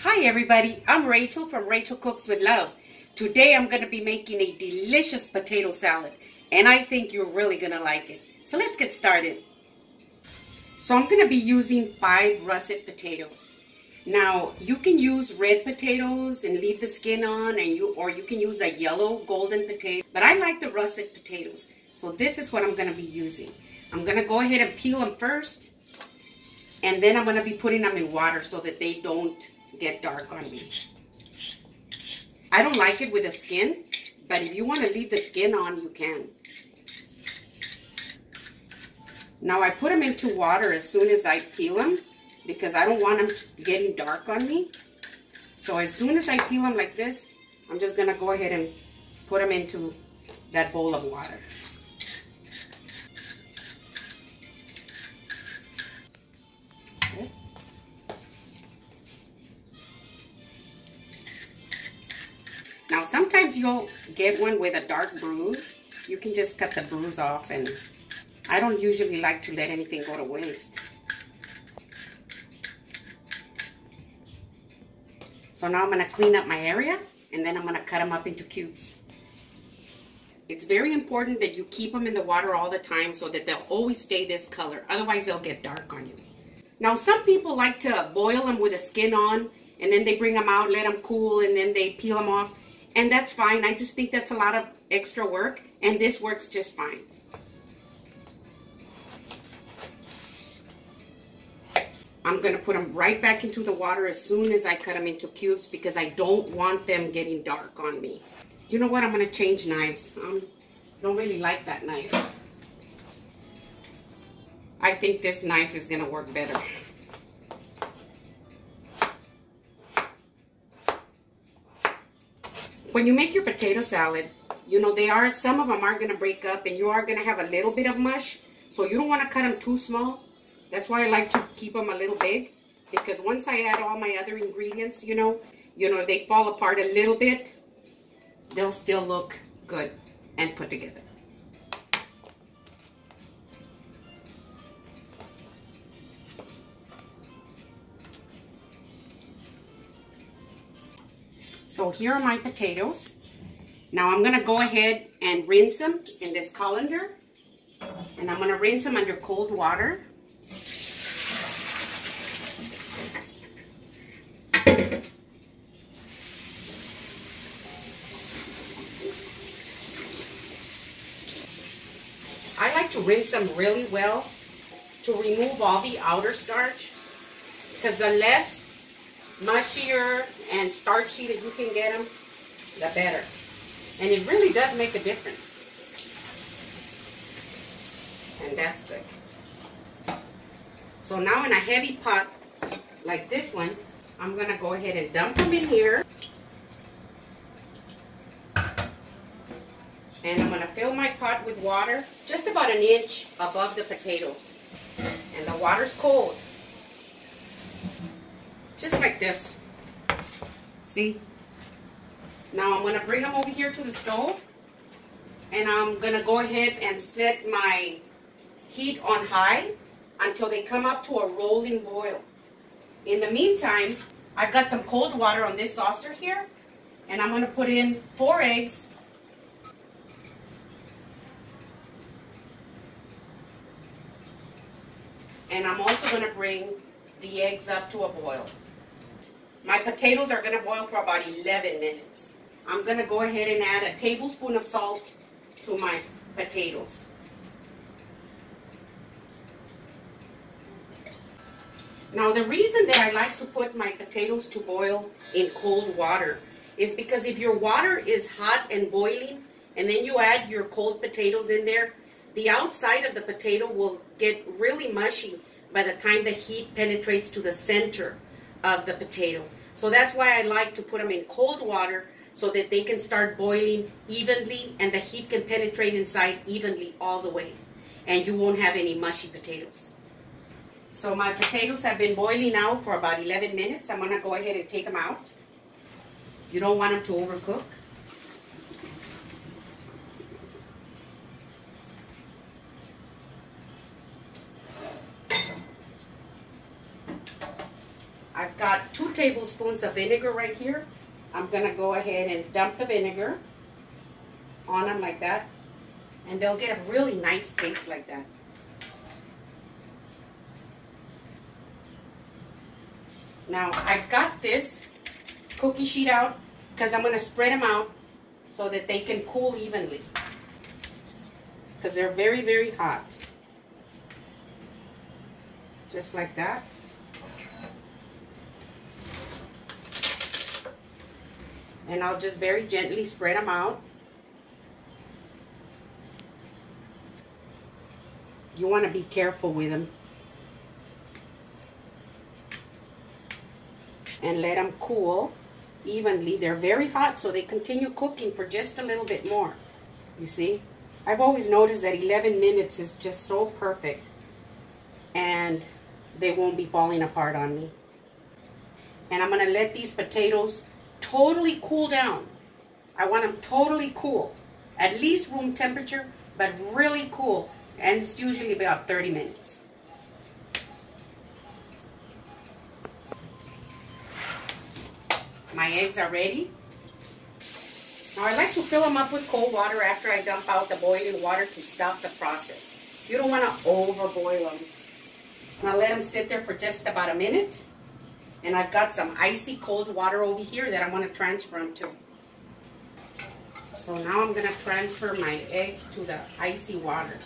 Hi everybody, I'm Rachel from Rachel Cooks with Love. Today I'm going to be making a delicious potato salad and I think you're really going to like it. So let's get started. So I'm going to be using five russet potatoes. Now you can use red potatoes and leave the skin on and you or you can use a yellow golden potato. But I like the russet potatoes. So this is what I'm going to be using. I'm going to go ahead and peel them first. And then I'm going to be putting them in water so that they don't get dark on me. I don't like it with the skin, but if you want to leave the skin on, you can. Now I put them into water as soon as I peel them because I don't want them getting dark on me. So as soon as I peel them like this, I'm just going to go ahead and put them into that bowl of water. Now sometimes you'll get one with a dark bruise. You can just cut the bruise off and I don't usually like to let anything go to waste. So now I'm going to clean up my area and then I'm going to cut them up into cubes. It's very important that you keep them in the water all the time so that they'll always stay this color. Otherwise they'll get dark on you. Now some people like to boil them with the skin on and then they bring them out, let them cool and then they peel them off. And that's fine. I just think that's a lot of extra work. And this works just fine. I'm going to put them right back into the water as soon as I cut them into cubes because I don't want them getting dark on me. You know what? I'm going to change knives. Um, I don't really like that knife. I think this knife is going to work better. When you make your potato salad, you know, they are, some of them are going to break up and you are going to have a little bit of mush. So you don't want to cut them too small. That's why I like to keep them a little big. Because once I add all my other ingredients, you know, you know, they fall apart a little bit, they'll still look good and put together. So here are my potatoes. Now I'm gonna go ahead and rinse them in this colander. And I'm gonna rinse them under cold water. I like to rinse them really well to remove all the outer starch because the less mushier and starchy that you can get them, the better. And it really does make a difference. And that's good. So now in a heavy pot like this one, I'm going to go ahead and dump them in here. And I'm going to fill my pot with water just about an inch above the potatoes. And the water's cold just like this. See? Now I'm going to bring them over here to the stove and I'm going to go ahead and set my heat on high until they come up to a rolling boil. In the meantime, I've got some cold water on this saucer here and I'm going to put in four eggs and I'm also going to bring the eggs up to a boil. My potatoes are going to boil for about 11 minutes. I'm going to go ahead and add a tablespoon of salt to my potatoes. Now the reason that I like to put my potatoes to boil in cold water is because if your water is hot and boiling and then you add your cold potatoes in there, the outside of the potato will get really mushy by the time the heat penetrates to the center of the potato. So that's why I like to put them in cold water so that they can start boiling evenly and the heat can penetrate inside evenly all the way. And you won't have any mushy potatoes. So my potatoes have been boiling now for about 11 minutes. I'm to go ahead and take them out. You don't want them to overcook. Got two tablespoons of vinegar right here. I'm gonna go ahead and dump the vinegar on them like that. And they'll get a really nice taste like that. Now I've got this cookie sheet out because I'm gonna spread them out so that they can cool evenly because they're very, very hot. Just like that. And I'll just very gently spread them out. You want to be careful with them. And let them cool evenly. They're very hot, so they continue cooking for just a little bit more. You see? I've always noticed that 11 minutes is just so perfect. And they won't be falling apart on me. And I'm going to let these potatoes totally cool down. I want them totally cool. At least room temperature, but really cool. And it's usually about 30 minutes. My eggs are ready. Now I like to fill them up with cold water after I dump out the boiling water to stop the process. You don't want to overboil them. Now let them sit there for just about a minute. And I've got some icy cold water over here that I want to transfer them to. So now I'm going to transfer my eggs to the icy water.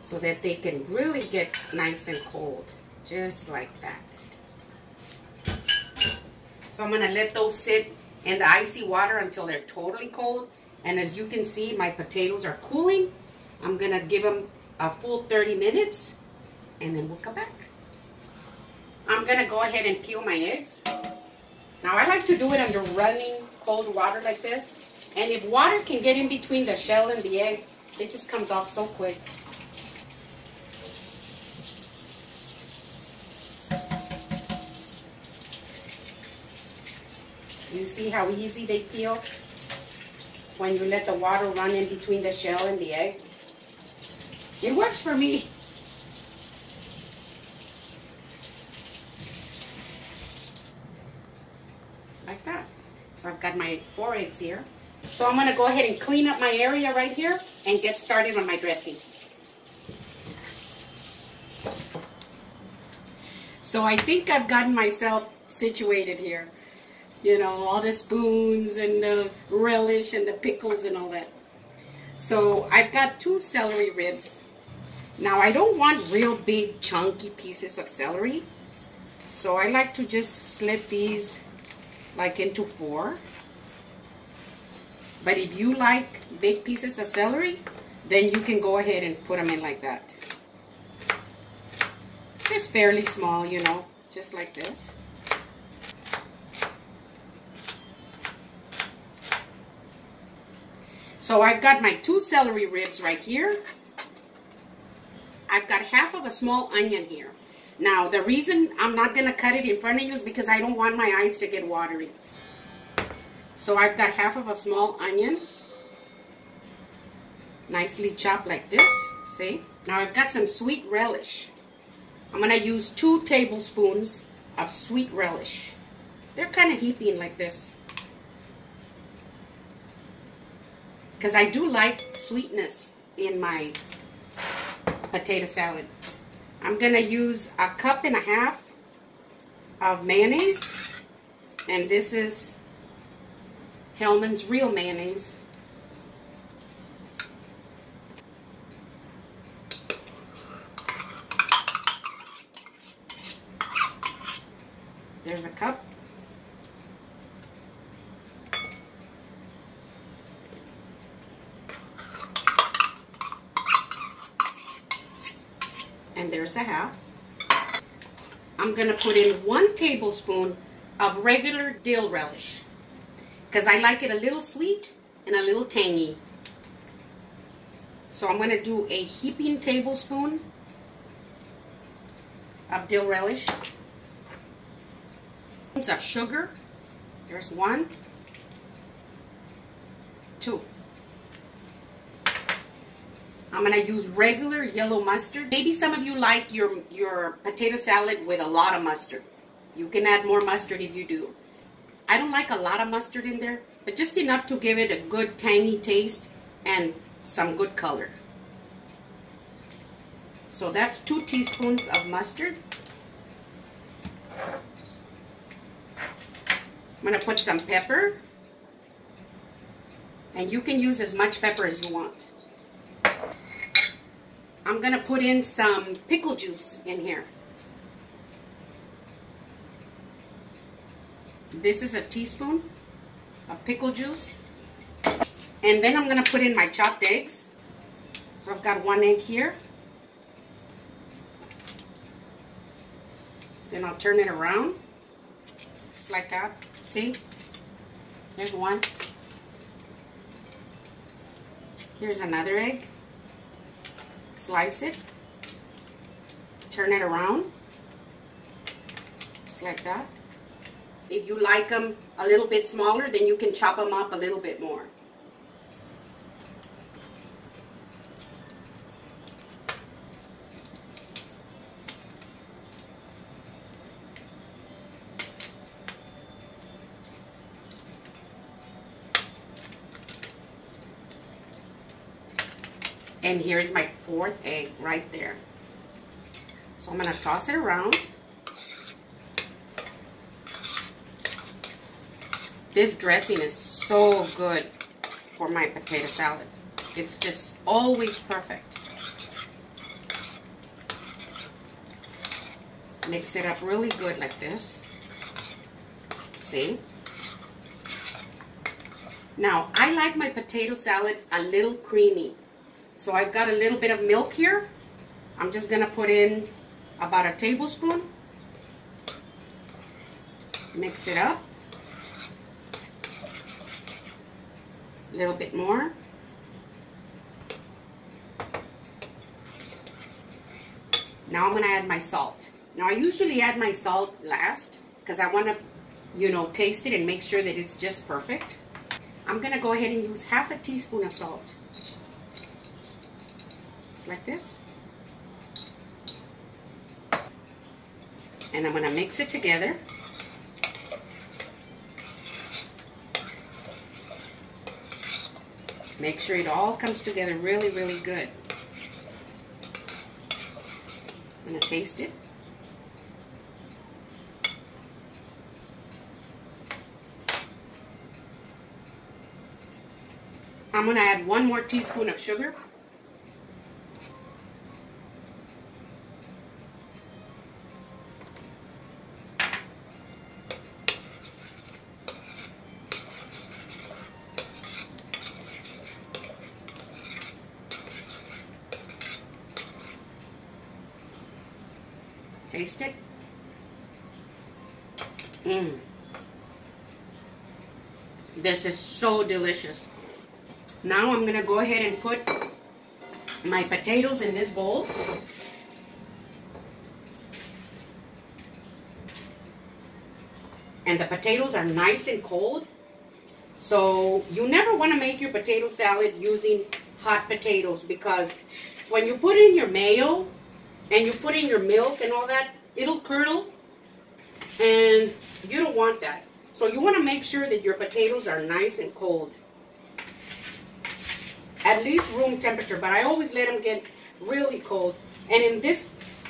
So that they can really get nice and cold. Just like that. So I'm going to let those sit in the icy water until they're totally cold. And as you can see, my potatoes are cooling. I'm gonna give them a full 30 minutes and then we'll come back. I'm gonna go ahead and peel my eggs. Now I like to do it under running cold water like this. And if water can get in between the shell and the egg, it just comes off so quick. You see how easy they peel when you let the water run in between the shell and the egg? It works for me. It's like that. So I've got my four eggs here. So I'm gonna go ahead and clean up my area right here and get started on my dressing. So I think I've gotten myself situated here you know, all the spoons and the relish and the pickles and all that. So I've got two celery ribs. Now I don't want real big chunky pieces of celery. So I like to just slit these like into four. But if you like big pieces of celery, then you can go ahead and put them in like that. Just fairly small, you know, just like this. So I've got my two celery ribs right here. I've got half of a small onion here. Now, the reason I'm not going to cut it in front of you is because I don't want my eyes to get watery. So I've got half of a small onion. Nicely chopped like this. See? Now I've got some sweet relish. I'm going to use two tablespoons of sweet relish. They're kind of heaping like this. Because I do like sweetness in my potato salad. I'm going to use a cup and a half of mayonnaise. And this is Hellmann's Real Mayonnaise. There's a cup. There's a half. I'm to put in one tablespoon of regular dill relish because I like it a little sweet and a little tangy. So I'm to do a heaping tablespoon of dill relish. Of sugar. There's one, two. I'm gonna use regular yellow mustard. Maybe some of you like your, your potato salad with a lot of mustard. You can add more mustard if you do. I don't like a lot of mustard in there, but just enough to give it a good tangy taste and some good color. So that's two teaspoons of mustard. I'm going to put some pepper. And you can use as much pepper as you want. I'm going to put in some pickle juice in here. This is a teaspoon of pickle juice. And then I'm going to put in my chopped eggs. So I've got one egg here. Then I'll turn it around. Just like that. See? There's one. Here's another egg. Slice it. Turn it around. Just like that. If you like them a little bit smaller, then you can chop them up a little bit more. And here's my fourth egg right there. So I'm going to toss it around. This dressing is so good for my potato salad. It's just always perfect. Mix it up really good like this. See? Now, I like my potato salad a little creamy. So I've got a little bit of milk here. I'm just to put in about a tablespoon. Mix it up. A little bit more. Now I'm to add my salt. Now I usually add my salt last because I want to, you know, taste it and make sure that it's just perfect. I'm to go ahead and use half a teaspoon of salt. Like this. And I'm going to mix it together. Make sure it all comes together really, really good. I'm going to taste it. I'm going to add one more teaspoon of sugar. Taste it. Mmm. This is so delicious. Now I'm going to go ahead and put my potatoes in this bowl. And the potatoes are nice and cold. So you never want to make your potato salad using hot potatoes because when you put in your mayo and you put in your milk and all that, it'll curdle and you don't want that. So you want to make sure that your potatoes are nice and cold. At least room temperature, but I always let them get really cold. And in this,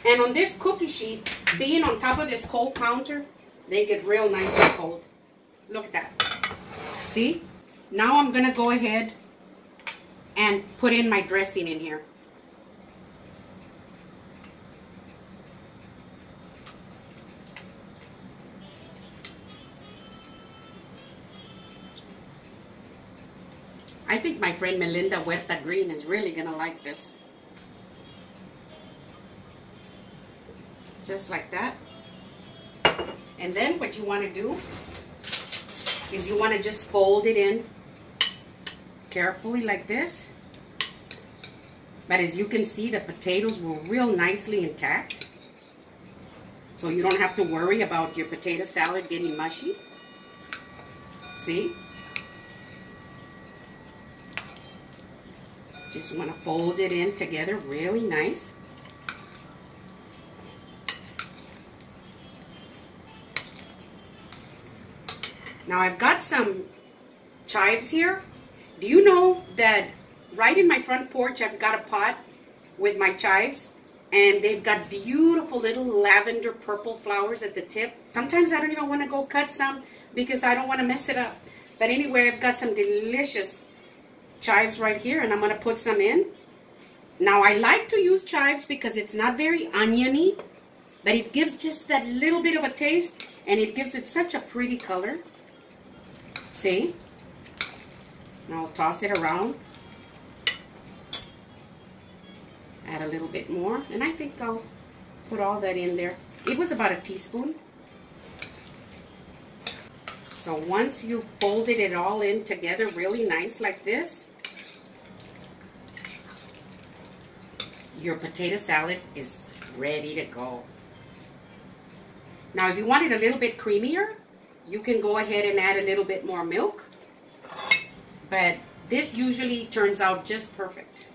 and on this cookie sheet, being on top of this cold counter, they get real nice and cold. Look at that. See? Now I'm going to go ahead and put in my dressing in here. I think my friend Melinda Huerta Green is really going to like this. Just like that. And then what you want to do is you want to just fold it in carefully like this. But as you can see, the potatoes were real nicely intact. So you don't have to worry about your potato salad getting mushy. See? Just want to fold it in together really nice. Now I've got some chives here. Do you know that right in my front porch I've got a pot with my chives and they've got beautiful little lavender purple flowers at the tip. Sometimes I don't even want to go cut some because I don't want to mess it up. But anyway, I've got some delicious chives right here and I'm going to put some in. Now I like to use chives because it's not very oniony, but it gives just that little bit of a taste and it gives it such a pretty color. See? Now I'll toss it around. Add a little bit more. And I think I'll put all that in there. It was about a teaspoon. So once you've folded it all in together really nice like this, your potato salad is ready to go. Now if you want it a little bit creamier, you can go ahead and add a little bit more milk. But this usually turns out just perfect.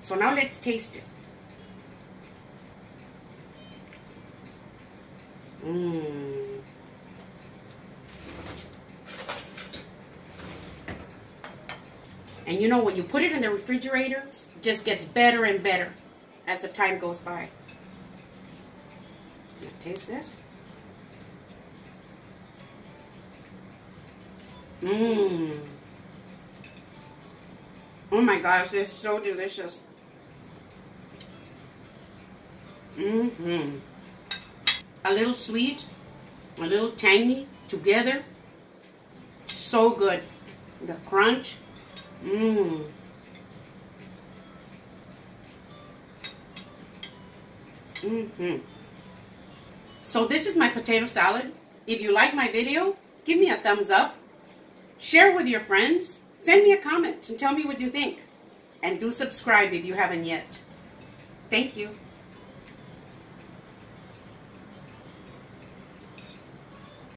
So now let's taste it. Mmm. And you know, when you put it in the refrigerator, it just gets better and better as the time goes by. taste this. Mmm. Oh my gosh, this is so delicious. Mm-hmm. A little sweet, a little tangy together. So good. The crunch. Mmm. Mm-hmm. So this is my potato salad. If you like my video, give me a thumbs up Share with your friends. Send me a comment and tell me what you think. And do subscribe if you haven't yet. Thank you.